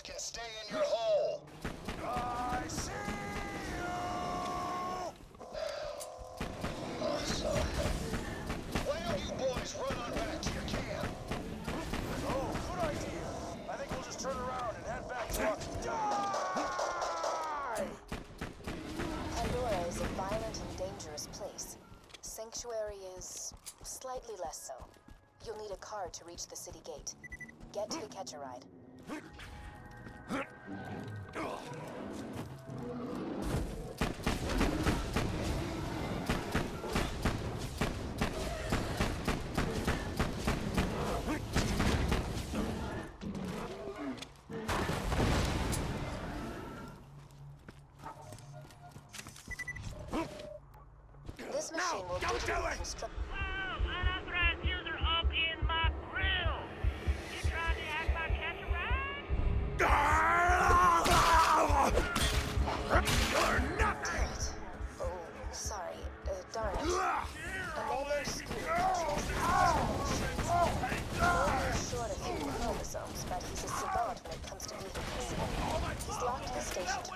boys can stay in your hole. I see you! Awesome. Why don't you boys run on back to your camp? Oh, good idea. I think we'll just turn around and head back to our... Die! Pandora is a violent and dangerous place. Sanctuary is slightly less so. You'll need a card to reach the city gate. Get to the catch a ride. This machine will don't do it!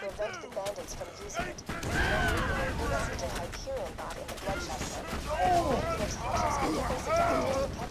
Prevent the bandits from using it. A Hyperion bot in the Bloodshot camp. He attaches a device adapter to the a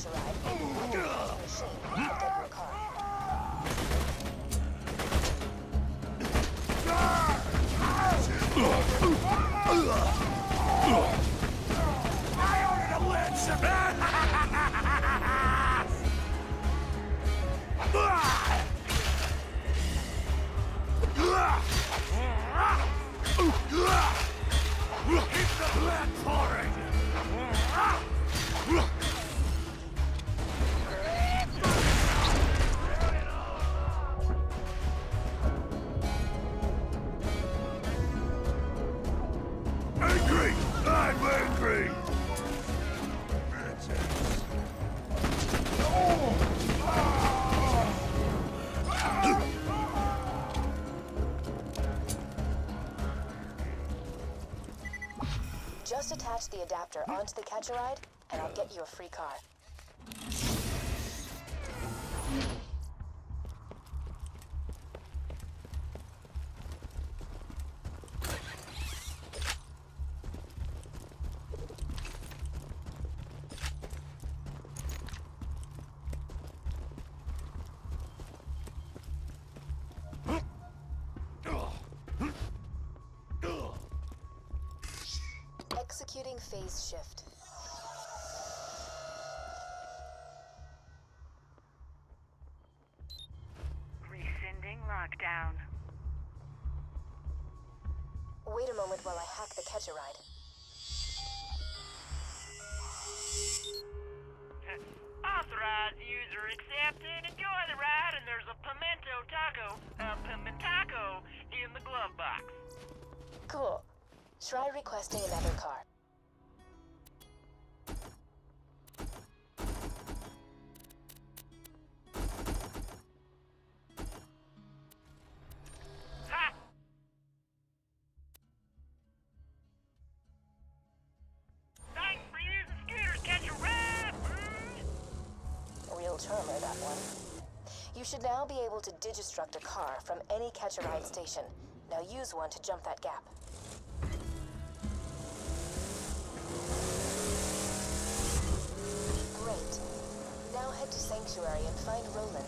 adapter onto the catch a ride, and I'll get you a free car. Executing phase shift. Rescinding lockdown. Wait a moment while I hack the catch a ride. Authorized user accepted. Enjoy the ride, and there's a pimento taco, a pimentaco in the glove box. Cool. Try requesting another car. Charmer, that one. You should now be able to digistruct a car from any catch a ride station. Now use one to jump that gap. Great. Now head to Sanctuary and find Roland.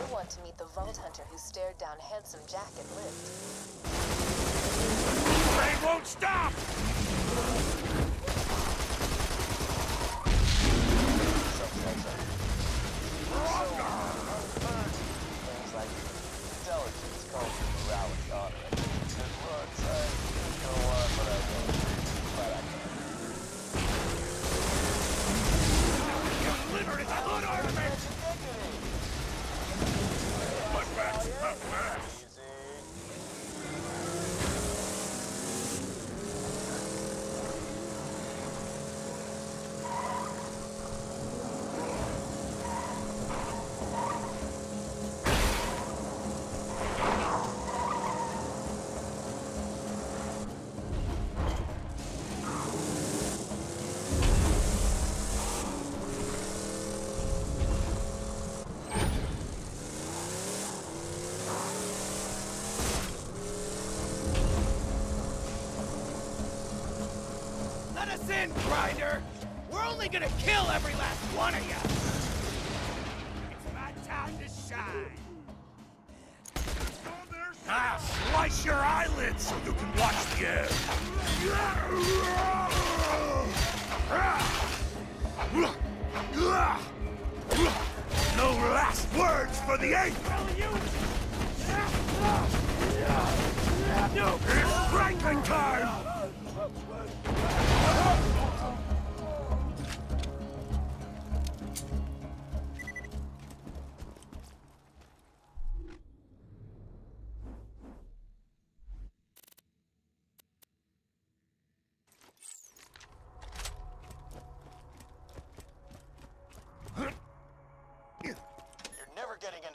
You'll want to meet the Vault Hunter who stared down Handsome Jack and lived. They won't stop! In, Grinder! We're only gonna kill every last one of you! It's my time to shine! I'll slice your eyelids so you can watch the end. No last words for the ape! It's Franklin time!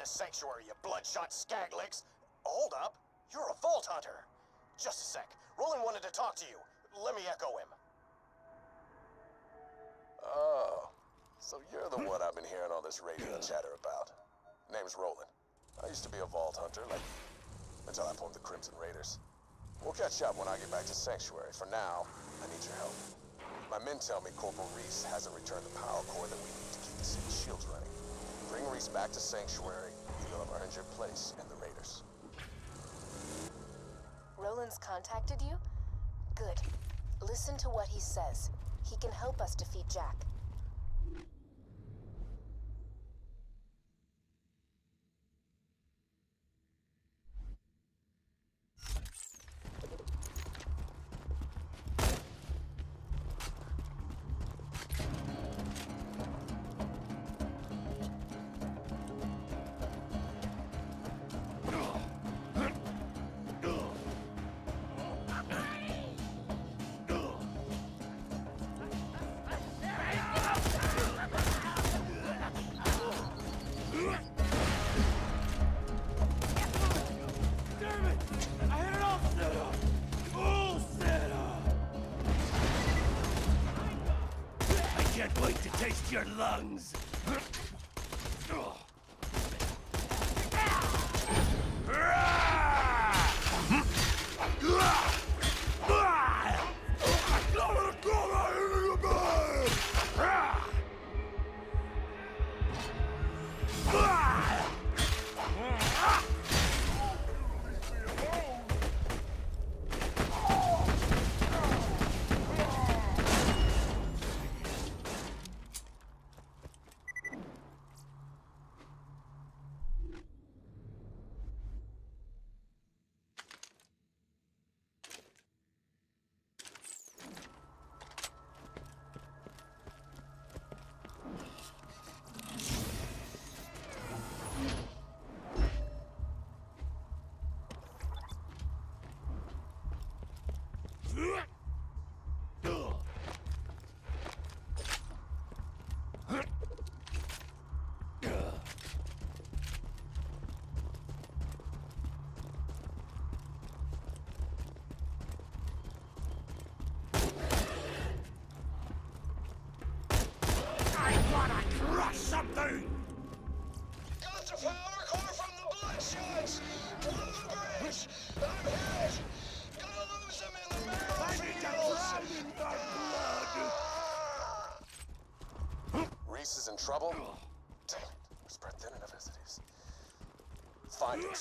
Into Sanctuary, you bloodshot skaglicks. Hold up. You're a Vault Hunter. Just a sec. Roland wanted to talk to you. Let me echo him. Oh, so you're the one I've been hearing all this radio chatter about. Name's Roland. I used to be a vault hunter, like, until I formed the Crimson Raiders. We'll catch up when I get back to Sanctuary. For now, I need your help. My men tell me Corporal Reese hasn't returned the power core that we need to keep the city shields running. Bring Reese back to Sanctuary, earned your place in the Raiders. Roland's contacted you? Good. Listen to what he says. He can help us defeat Jack. Your lungs.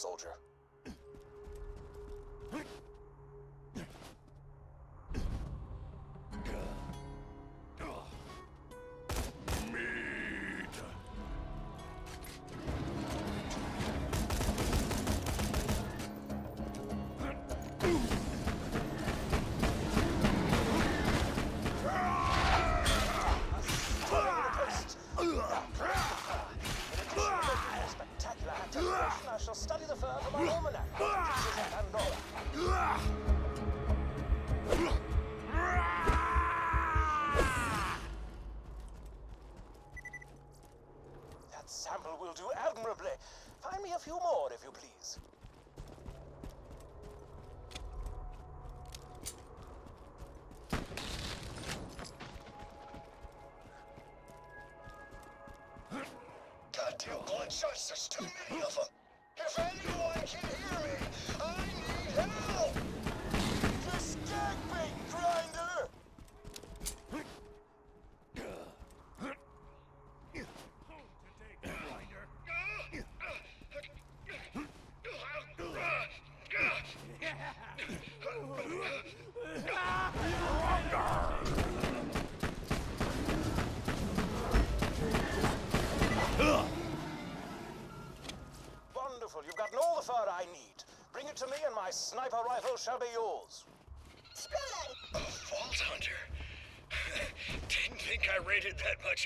Soldier. Will do admirably. Find me a few more, if you please.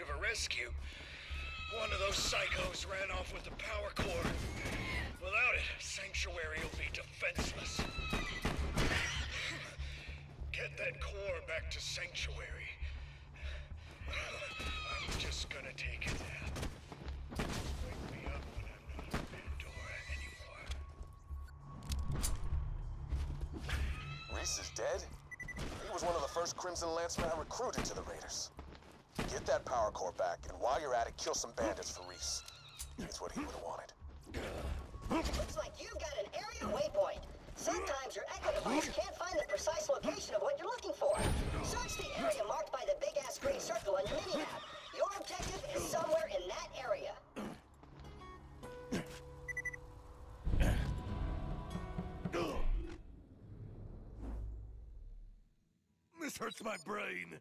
Of a rescue. One of those psychos ran off with the power core. Without it, Sanctuary will be defenseless. Get that core back to Sanctuary. I'm just gonna take Pandora anymore. Reese is dead? He was one of the first Crimson Lancemen I recruited to the Raiders. Get that power core back, and while you're at it, kill some bandits for Reese. It's what he would have wanted. Looks like you've got an area waypoint. Sometimes your Echo device can't find the precise location of what you're looking for. Search the area marked by the big-ass green circle on your mini-map. Your objective is somewhere in that area. This hurts my brain.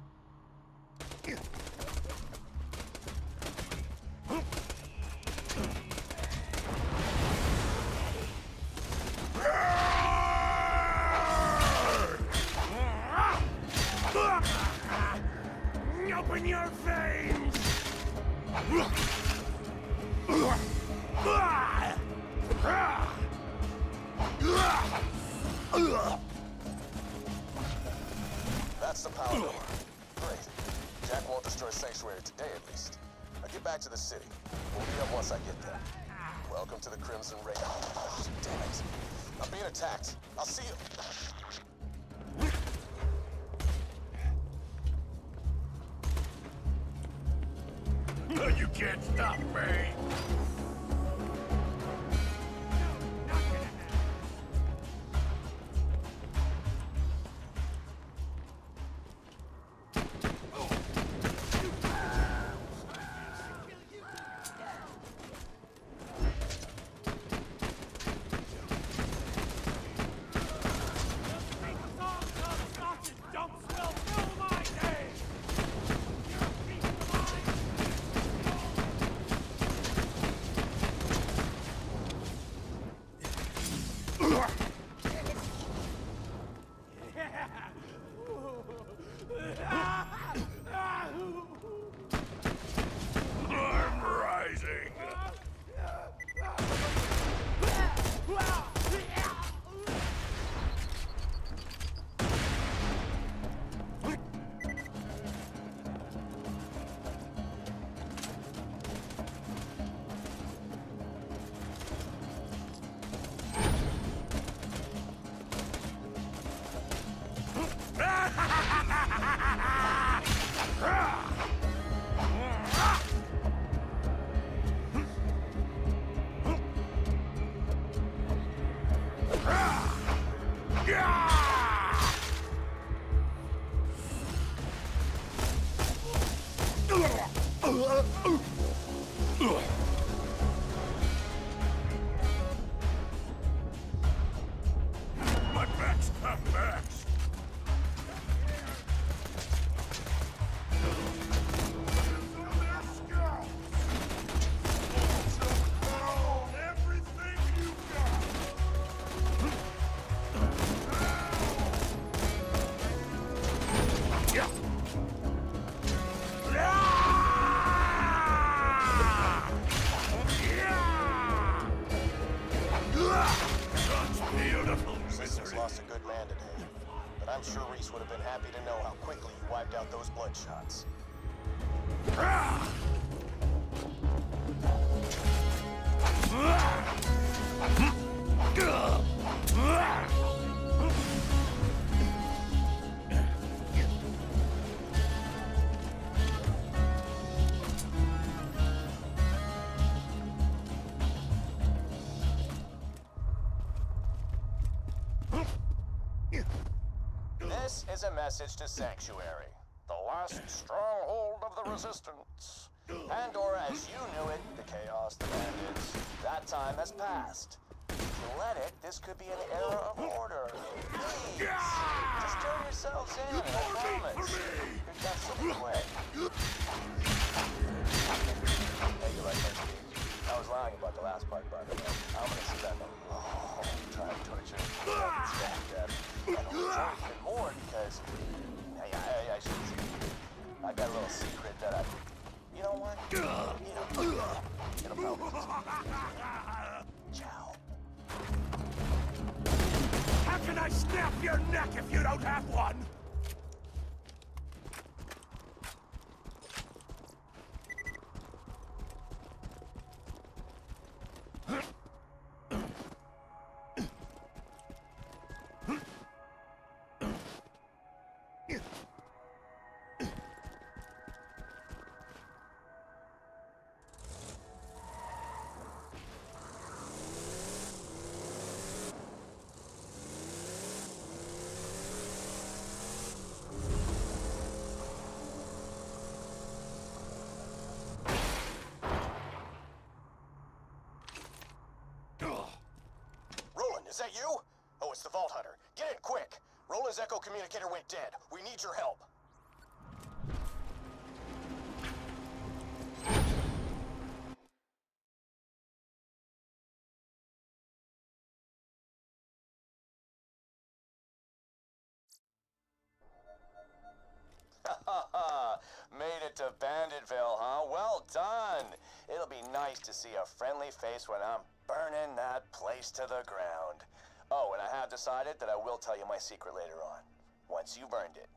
I'll see. You can't stop me! Systems lost a good man today. But I'm sure Reese would have been happy to know how quickly you wiped out those bloodshots. Ah! This is a message to Sanctuary, the last stronghold of the Resistance. Pandora as you knew it, the chaos, the bandits, that time has passed. If you let it, this could be an era of order. Please, just turn yourselves in, I promise. Your deaths will be quick. Hey, you that, Steve? I was lying about the last part, by the way. Torturing you and more because, is that you? Oh, it's the Vault Hunter. Get in quick. Roland's Echo communicator went dead. We need your help. Made it to Banditville, huh? Well done. It'll be nice to see a friendly face when I'm burning that place to the ground. Oh, and I have decided that I will tell you my secret later on, once you've earned it.